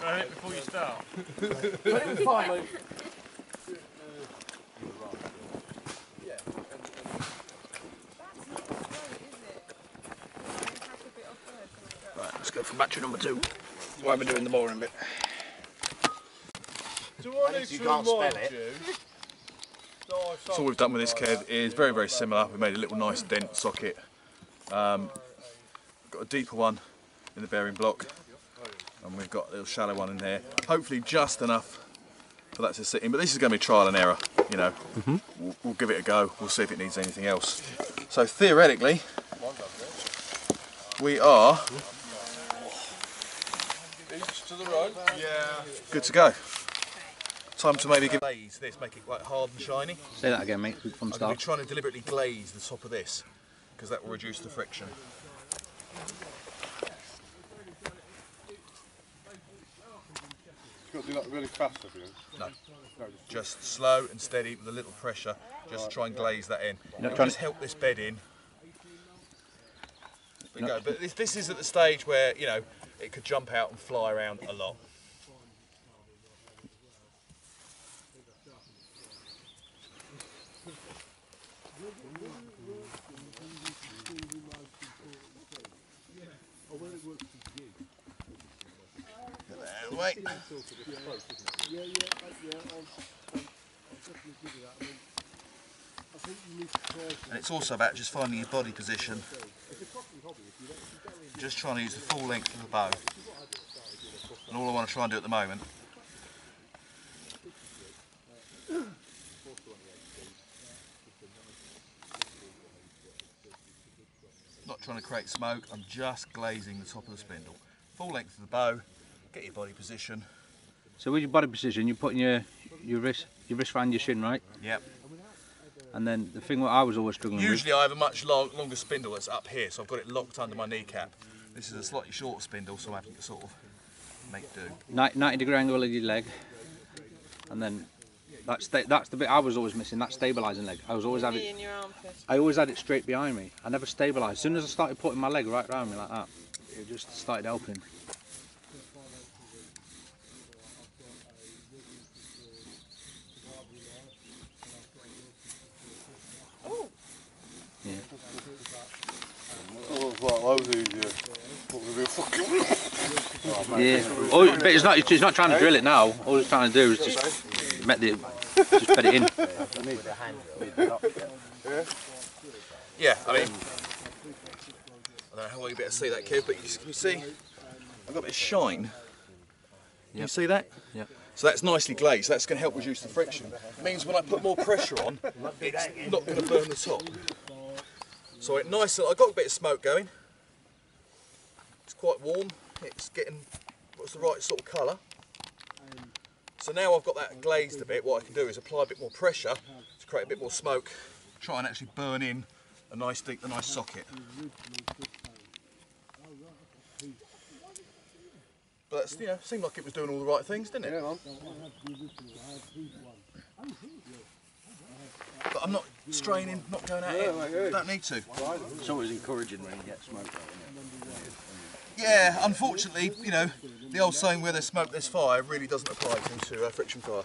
Burn it before you start. Right, let's go for battery number two. Why am I doing the boring bit? Do I need you to can't remind spell it. you? So all we've done with this Kev is very, very similar. We made a little nice dent socket. Um, got a deeper one in the bearing block. And we've got a little shallow one in there. Hopefully just enough for that to sit in. But this is going to be trial and error, you know. We'll, we'll give it a go. We'll see if it needs anything else. So theoretically, we are Each to the right. Yeah. good to go. Time to maybe give glaze this, make it like hard and shiny. Say that again, mate, from start. I'm going to start. be trying to deliberately glaze the top of this because that will reduce the friction. You've got to do that really fast, have you? No. Just slow and steady with a little pressure. Just try and glaze that in. not It'll trying just help this bed in. There you go. But this, this is at the stage where, you know, it could jump out and fly around a lot. Get that out of the way. And it's also about just finding your body position. Just trying to use the full length of the bow. And all I want to try and do at the moment not trying to create smoke, I'm just glazing the top of the spindle. Full length of the bow, get your body position. So with your body position, you're putting your your wrist your wrist around your shin, right? Yep. And then the thing what I was always struggling with. Usually I have a much long, longer spindle that's up here, so I've got it locked under my kneecap. This is a slightly shorter spindle, so I'm having to sort of make do. 90 degree angle of your leg, and then that's the, that's the bit I was always missing. That stabilising leg. I was always having. in your armpit. I always had it straight behind me. I never stabilised. As soon as I started putting my leg right around me like that, it just started helping. Right, loads easier. Was it fucking... Yeah. Oh, but it's not. It's not trying to drill it now. All he's trying to do is just met the, just put it in. Yeah, I mean, I don't know how well you better see that, kid, but you, can you see? I've got a bit of shine. Can you Yep. see that? Yep. So that's nicely glazed. That's going to help reduce the friction. It means when I put more pressure on, it's not going to burn the top. So it nice. I've got a bit of smoke going. It's quite warm. It's getting what's the right sort of colour. So now I've got that glazed a bit, what I can do is apply a bit more pressure to create a bit more smoke, try and actually burn in a nice deep, a nice socket. But you seemed like it was doing all the right things, didn't it? But I'm not straining, not going at it. Don't need to. It's always encouraging when you get smoke out, Yeah, unfortunately, you know, the old saying where there's smoke there's fire really doesn't apply to uh, friction fire.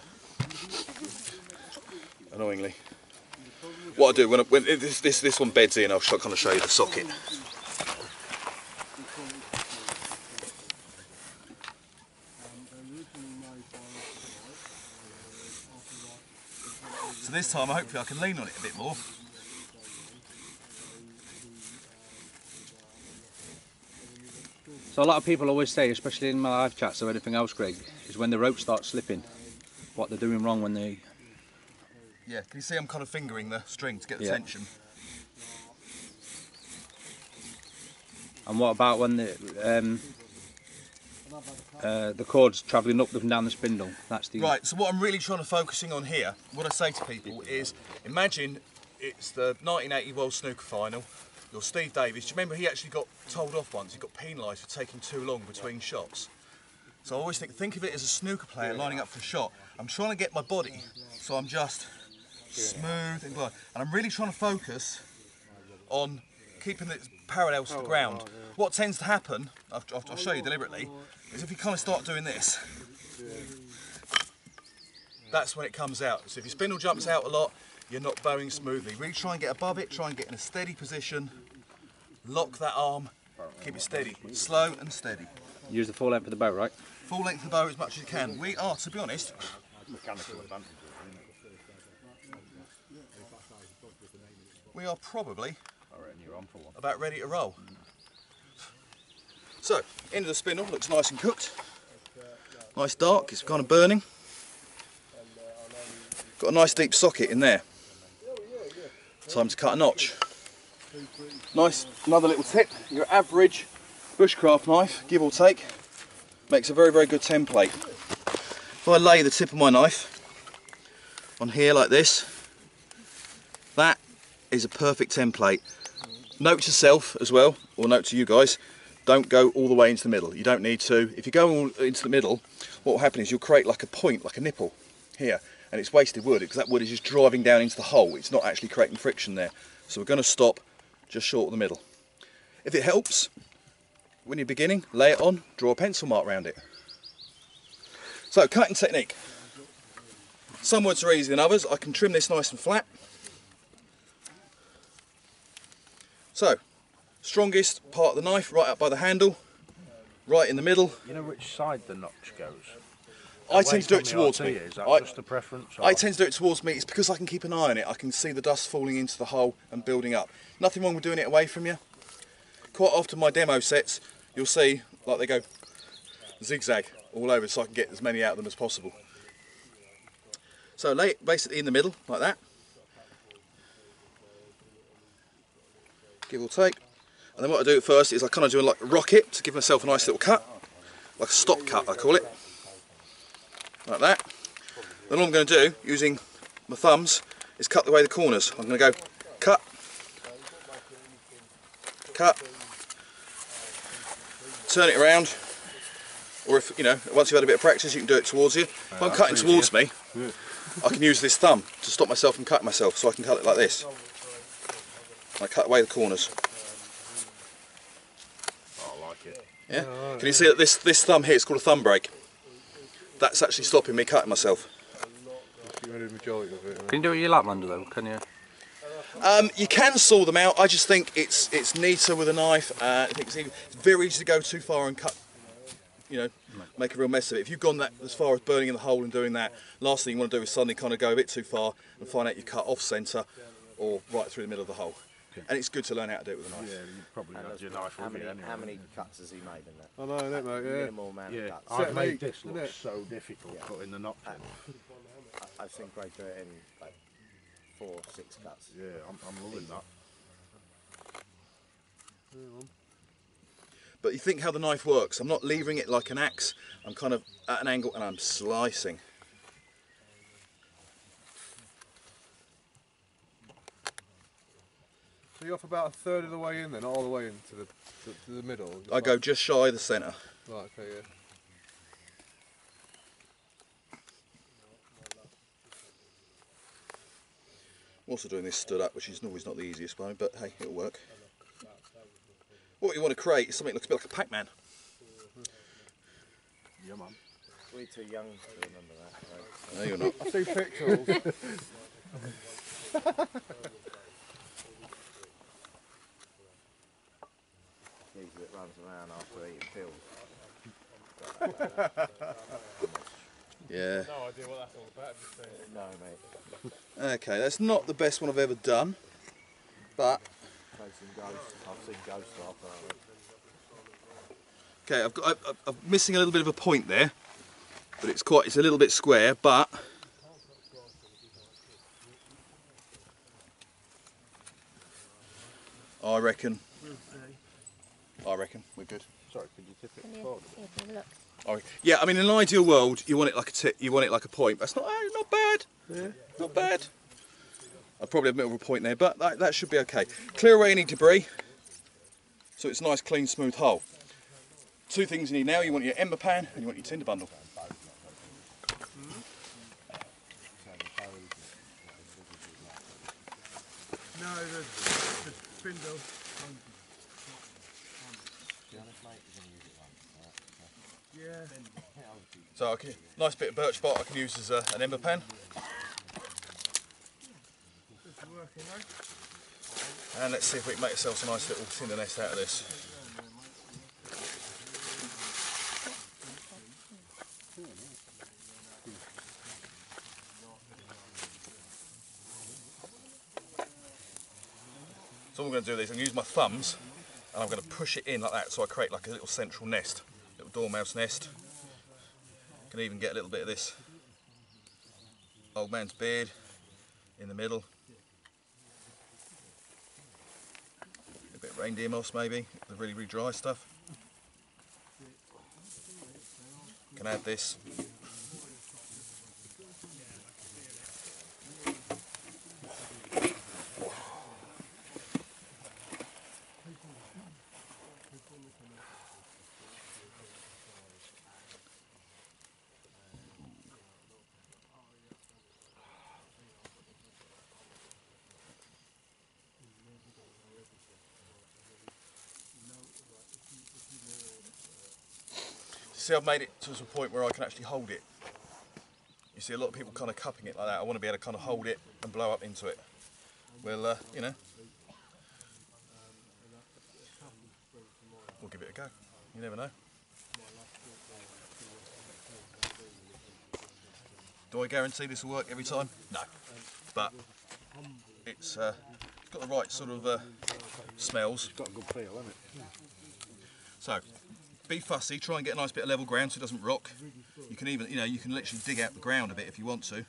Annoyingly. What I do when, I, when this, this this one beds in, I'll kind of show you the socket. So this time, hopefully, I can lean on it a bit more. So a lot of people always say, especially in my live chats or anything else, Greg, is when the rope starts slipping, what they're doing wrong when they. Yeah, can you see I'm kind of fingering the string to get the Yeah. tension? And what about when the um, uh, the cord's travelling up and down the spindle? That's the Right, so what I'm really trying to focusing on here, what I say to people is, imagine it's the 1980 World Snooker Final. Your Steve Davis, do you remember he actually got told off once? He got penalised for taking too long between shots. So I always think, think of it as a snooker player lining up for a shot. I'm trying to get my body, so I'm just smooth and glide. And I'm really trying to focus on keeping it parallel to the ground. What tends to happen, I'll, I'll, I'll show you deliberately, is if you kind of start doing this, that's when it comes out. So if your spindle jumps out a lot, you're not bowing smoothly. Really try and get above it, try and get in a steady position, lock that arm, keep it steady, slow and steady. use the full length of the bow, right? Full length of the bow as much as you can. We are, to be honest, we are probably I reckon you're on for one. about ready to roll. So, end of the spindle looks nice and cooked. Nice dark, it's kind of burning. Got a nice deep socket in there. Time to cut a notch. Nice, another little tip. Your average bushcraft knife, give or take, makes a very, very good template. If I lay the tip of my knife on here like this, that is a perfect template. Note to self as well, or note to you guys, don't go all the way into the middle. You don't need to. If you go all into the middle, what will happen is you'll create like a point, like a nipple here, and it's wasted wood because that wood is just driving down into the hole. It's not actually creating friction there. So we're going to stop just short of the middle. If it helps, when you're beginning, lay it on, draw a pencil mark around it. So cutting technique. Some woods are easier than others. I can trim this nice and flat. So, strongest part of the knife right up by the handle, right in the middle. You know which side the notch goes? I Away tend to do it towards me. Is that I, just a preference? I tend to do it towards me. It's because I can keep an eye on it. I can see the dust falling into the hole and building up. Nothing wrong with doing it away from you. Quite often my demo sets, you'll see like they go zigzag all over so I can get as many out of them as possible. So lay it basically in the middle like that. Give or take. And then what I do first is I kind of do like a rocket to give myself a nice little cut. Like a stop cut I call it. Like that. Then all I'm going to do, using my thumbs, is cut away the corners. I'm going to go cut, cut, turn it around, or if, you know, once you've had a bit of practice you can do it towards you. If I'm cutting towards me, I can use this thumb to stop myself from cutting myself, so I can cut it like this. I cut away the corners. I Yeah? Can you see that this, this thumb here is called a thumb break? That's actually stopping me cutting myself. You the majority of it. Can you do it with your Laplander though? Can you? Um, you can saw them out. I just think it's it's neater with a knife. Uh, I think it's, even, it's very easy to go too far and cut. You know, make a real mess of it. If you've gone that as far as burning in the hole and doing that, last thing you want to do is suddenly kind of go a bit too far and find out you cut off centre or right through the middle of the hole. And it's good to learn how to do it with a knife. Yeah, you probably And had your knife how many, anyway. how many cuts has he made in that? I know, innit, mate? Yeah. Minimal amount Yeah, of cuts. I've made this isn't look it? so difficult Yeah. cutting the notch in. I- I've seen Greg do it in like four, six cuts. Yeah, I'm, I'm loving that. But you think how the knife works. I'm not leaving it like an axe. I'm kind of at an angle and I'm slicing. So you're off about a third of the way in then, all the way into the to, to the middle. I go just shy of the centre. Right, okay, yeah. I'm also doing this stood up, which is always not the easiest way, but hey, it'll work. What you want to create is something that looks a bit like a Pac-Man. Yeah, man. We're too young to remember that. No, you're not. I see pictures. Geezer that runs around after eating pills. Yeah. No idea what that's all about. Just. No, mate. Okay, that's not the best one I've ever done, but I've seen ghosts after. Uh, okay, I've got I, I- I'm missing a little bit of a point there, but it's quite it's a little bit square, but I reckon. I reckon we're good. Sorry, could you tip it Can you, forward? yeah, can you look? I Yeah, I mean, in an ideal world, you want it like a tip, you want it like a point. That's not eh, not bad. Not bad. I probably have a bit of a point there, but that, that should be okay. Clear away any debris, so it's a nice, clean, smooth hole. Two things you need now: you want your ember pan and you want your tinder bundle. no, the, the spindle. Yeah. So, okay, nice bit of birch bark I can use as a, an ember eh? And let's see if we can make ourselves a nice little tinder nest out of this. So what I'm going to do is I'm going to use my thumbs and I'm going to push it in like that so I create like a little central nest, dormouse nest. Can even get a little bit of this old man's beard in the middle. A bit of reindeer moss maybe, the really, really dry stuff. Can add this. See, I've made it to a point where I can actually hold it. You see, a lot of people kind of cupping it like that. I want to be able to kind of hold it and blow up into it. Well, uh, you know, we'll give it a go. You never know. Do I guarantee this will work every time? No, but it's, uh, it's got the right sort of uh, smells. It's got a good feel, hasn't it? So, be fussy, try and get a nice bit of level ground so it doesn't rock. You can even, you know, you can literally dig out the ground a bit if you want to.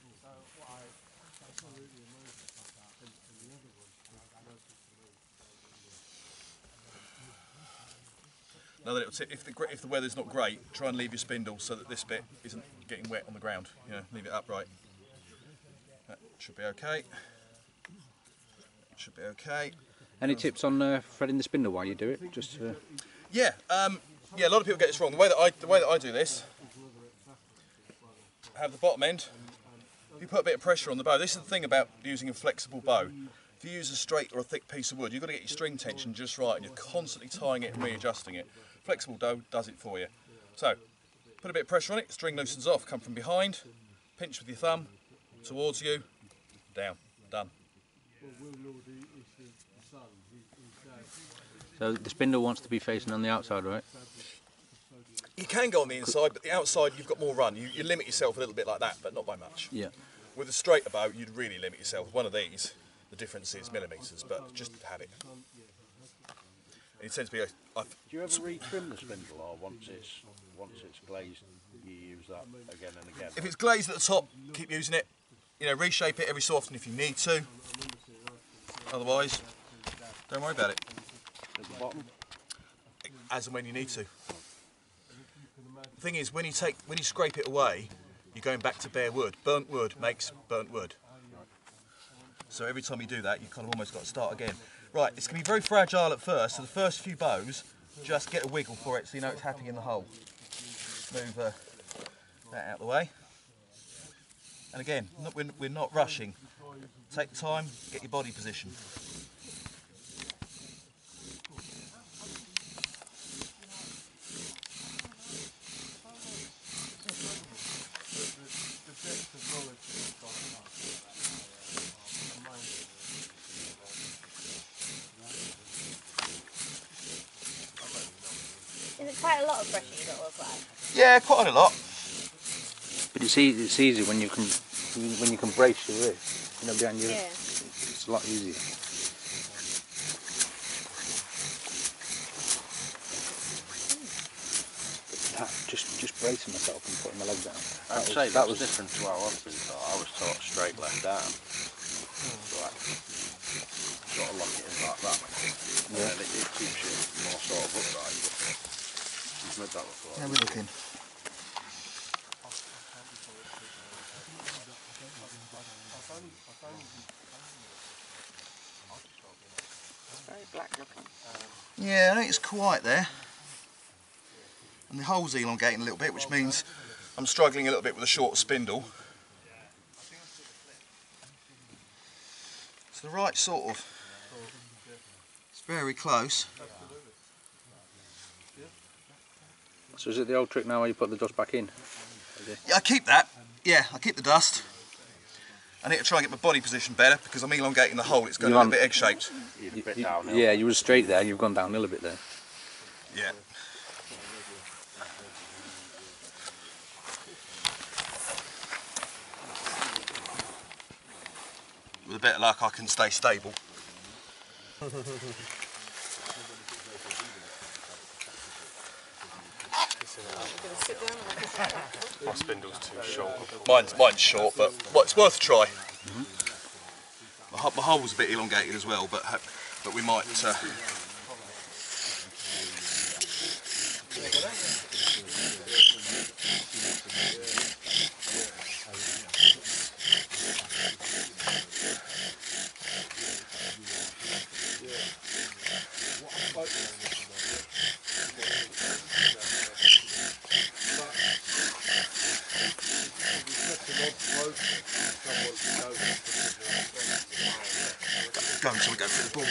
Another little tip, if the, if the weather's not great, try and leave your spindle so that this bit isn't getting wet on the ground. You know, leave it upright. That should be okay. Should be okay. Any tips on uh, threading the spindle while you do it? Just uh, Yeah, um, yeah. A lot of people get this wrong. The way that I, the way that I do this, have the bottom end. You put a bit of pressure on the bow. This is the thing about using a flexible bow. If you use a straight or a thick piece of wood, you've got to get your string tension just right, and you're constantly tying it and readjusting it. Flexible bow does it for you. So, put a bit of pressure on it. String loosens off. Come from behind. Pinch with your thumb towards you. Down. Done. so the spindle wants to be facing on the outside, right? You can go on the inside, but the outside you've got more run. You, you limit yourself a little bit like that, but not by much. Yeah. With a straighter bow, you'd really limit yourself. One of these, the difference is millimetres, but just have it. It tends to be a, I, Do you ever retrim the spindle, or once it's once it's glazed, you use that again and again? if it's glazed at the top, keep using it. You know, reshape it every so often if you need to. Otherwise, don't worry about it. At the bottom? As and when you need to. Thing is, when you take, when you scrape it away, you're going back to bare wood. Burnt wood makes burnt wood. So every time you do that, you kind of almost got to start again. Right, it's going to be very fragile at first, so the first few bows, just get a wiggle for it so you know it's happy in the hole. Move uh, that out of the way. And again, not, we're, we're not rushing. Take time, get your body position. Is it quite a lot of pressure you got to apply? Yeah, quite a lot. But it's easy. It's easy when you can when you can brace your wrist. You know, behind your. Yeah. It's a lot easier. That, just just bracing myself and putting my leg down. I'd That say that that was was different to how I was taught. I was taught straight left arm. Hmm. So like, sort of lock it in like that. And then it, it keeps you more sort of upright. You've made that before. How are looking? Yeah, I think it's quite there. And the hole's elongating a little bit, which means I'm struggling a little bit with a short spindle. It's the right sort of. It's very close. So is it the old trick now where you put the dust back in? Yeah, I keep that. Yeah, I keep the dust. I need to try and get my body position better because I'm elongating the hole. It's going You a little bit egg-shaped. You're a bit downhill. yeah, you were straight there. You've gone downhill a bit there. Yeah. With a bit of luck, I can stay stable. My spindle's too short. Mine's, mine's short, but well, it's worth a try. My, ho- my hole's a bit elongated as well, but but we might. Uh, go until we go through the board.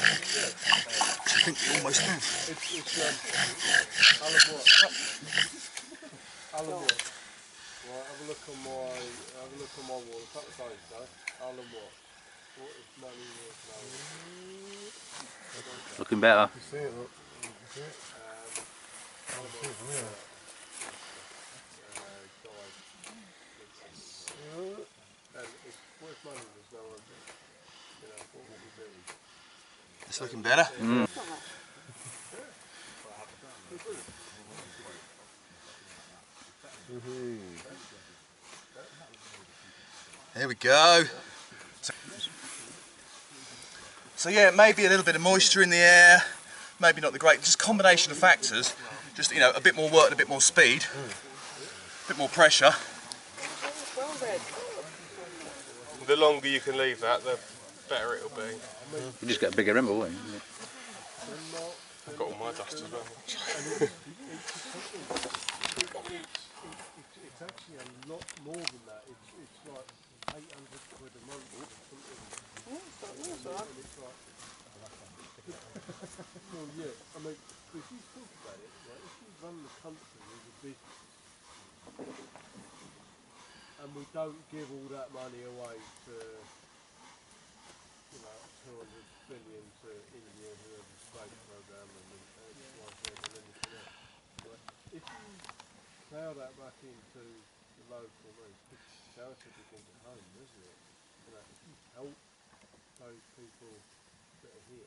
I think we almost have. It's, it's um, Alan Watt. Alan Watt. Right, have a look on my, have a look on my wall. A couple of days ago. Alan Watt. What is money worth now? Looking better. You see it, look. You see it? Um, Alan Watt. Uh, died. And it's worth money, there's no one, you know, what would we do? It's looking better. There we go. So, so yeah, maybe a little bit of moisture in the air, maybe not the great, just combination of factors. Just you know, a bit more work and a bit more speed, a bit more pressure. The longer you can leave that, the better it'll be. You just get a bigger rim, won't you? I've got all my dust as well. It's actually a lot more than that. It's, it's like 800 quid a month well, yeah, I mean, if you think about it, right, if you run the country as a business, and we don't give all that money away to, you know, 200 billion to India who have a space program and then X, Y, Z and anything else. Right? If you plough that back into the local, show us if home, isn't it? You help those people that are here.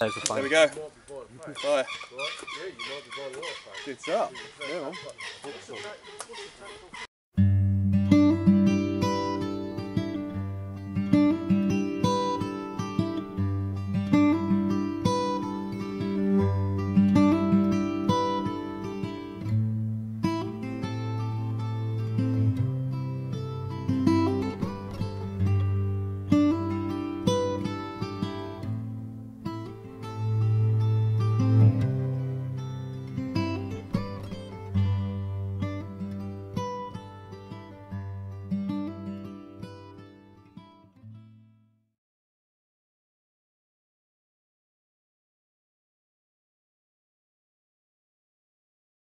There we go. Good stuff. Yeah, man. Thank